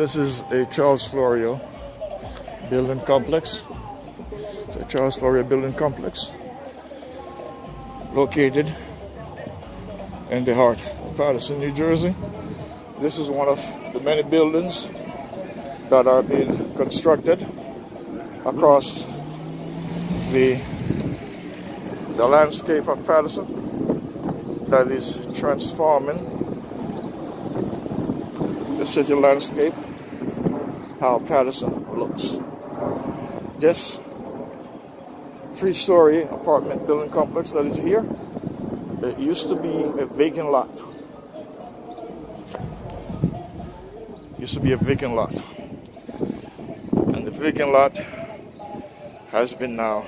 This is a Charles Florio building complex. It's a Charles Florio building complex located in the heart of Paterson, New Jersey. This is one of the many buildings that are being constructed across the, the landscape of Paterson that is transforming the city landscape, how Paterson looks. This three-story apartment building complex that is here, it used to be a vacant lot. Used to be a vacant lot. And the vacant lot has been now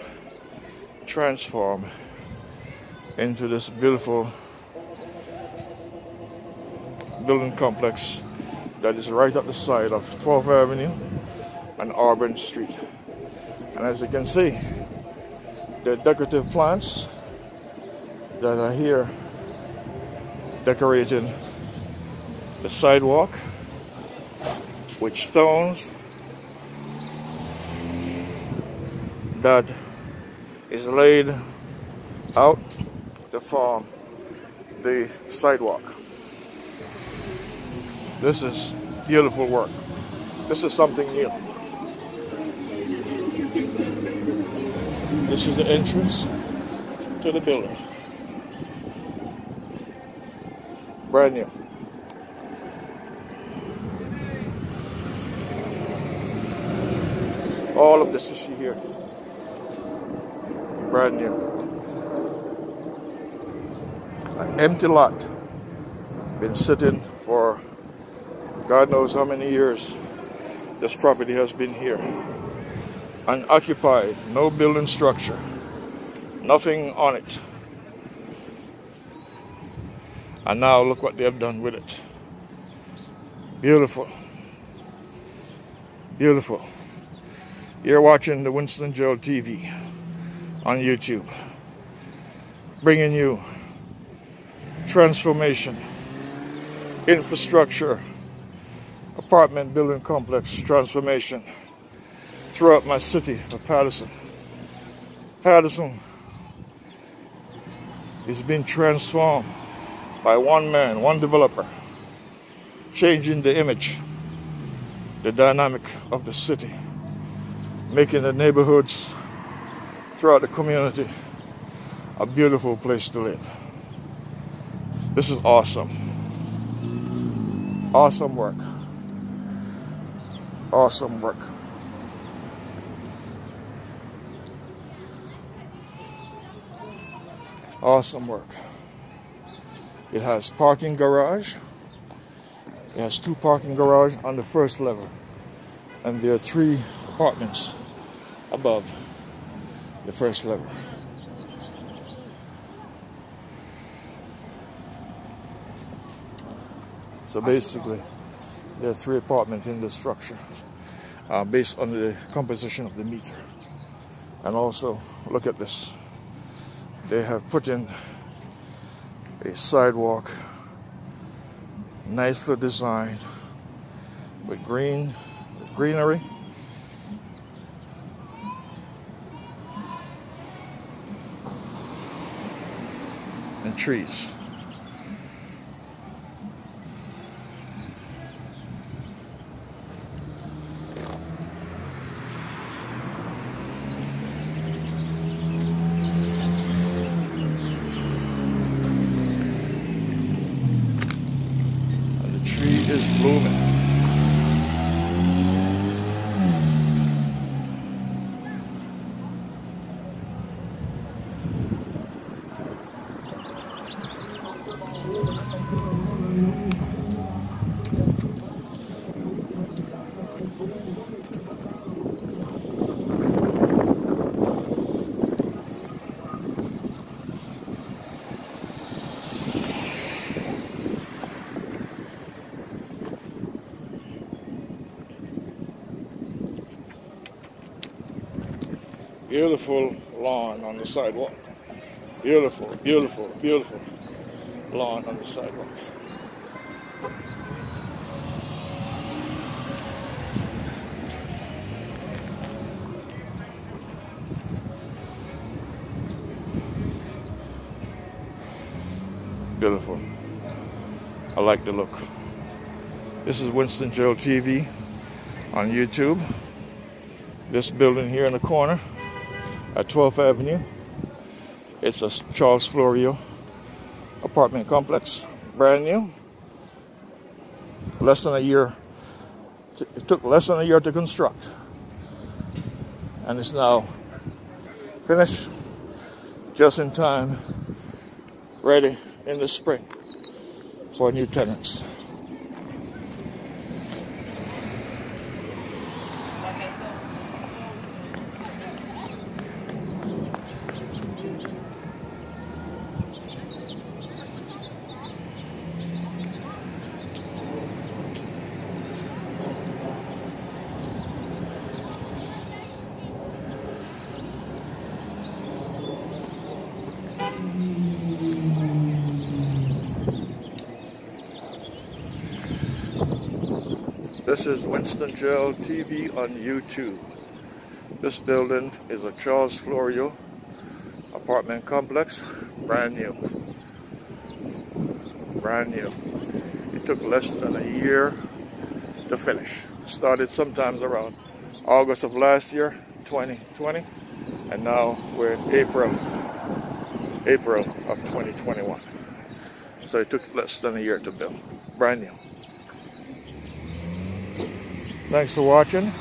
transformed into this beautiful building complex that is right at the side of 12th Avenue and Auburn Street. And as you can see, the decorative plants that are here decorating the sidewalk with stones that is laid out to form the sidewalk. This is beautiful work. This is something new. This is the entrance to the building. Brand new. All of this see here. Brand new. An empty lot. Been sitting for God knows how many years this property has been here. Unoccupied, no building structure, nothing on it. And now look what they have done with it. Beautiful. Beautiful. You're watching the Winston Gerald TV on YouTube, bringing you transformation, infrastructure, apartment building complex transformation throughout my city of Paterson. Paterson is being transformed by one man, one developer, changing the image, the dynamic of the city, making the neighborhoods throughout the community a beautiful place to live. This is awesome. Awesome work. Awesome work. Awesome work. It has parking garage. It has two parking garage on the first level. And there are three apartments above the first level. So basically, there are three apartments in the structure uh, based on the composition of the meter. And also, look at this. They have put in a sidewalk, nicely designed with green, with greenery. And trees. Is blooming. Beautiful lawn on the sidewalk. Beautiful, beautiful, beautiful lawn on the sidewalk. Beautiful. I like the look. This is Winston Joe TV on YouTube. This building here in the corner at 12th Avenue. It's a Charles Florio apartment complex, brand new. Less than a year. It took less than a year to construct. And it's now finished just in time, ready in the spring for new tenants. This is Winston Gerald TV on YouTube. This building is a Charles Florio apartment complex, brand new. Brand new. It took less than a year to finish. Started sometimes around August of last year, 2020, and now we're in April, April of 2021. So it took less than a year to build. Brand new. Thanks for watching.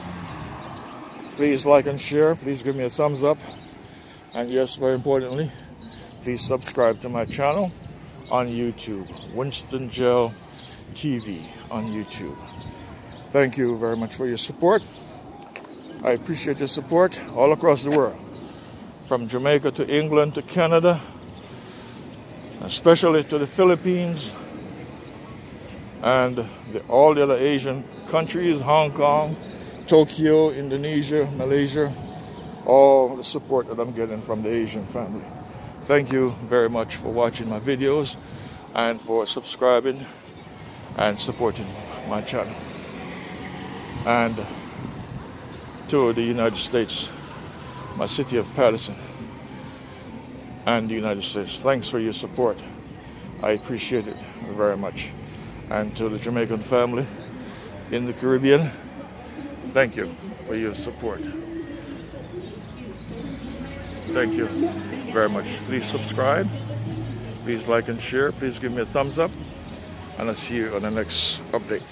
Please like and share. Please give me a thumbs up. And yes, very importantly, please subscribe to my channel on YouTube. Winston Gerald TV on YouTube. Thank you very much for your support. I appreciate your support all across the world. From Jamaica to England to Canada, especially to the Philippines, and the, all the other Asian countries, Hong Kong, Tokyo, Indonesia, Malaysia, all the support that I'm getting from the Asian family. Thank you very much for watching my videos and for subscribing and supporting my channel. And to the United States, my city of Paterson and the United States. Thanks for your support. I appreciate it very much and to the Jamaican family in the Caribbean. Thank you for your support. Thank you very much. Please subscribe. Please like and share. Please give me a thumbs up. And I'll see you on the next update.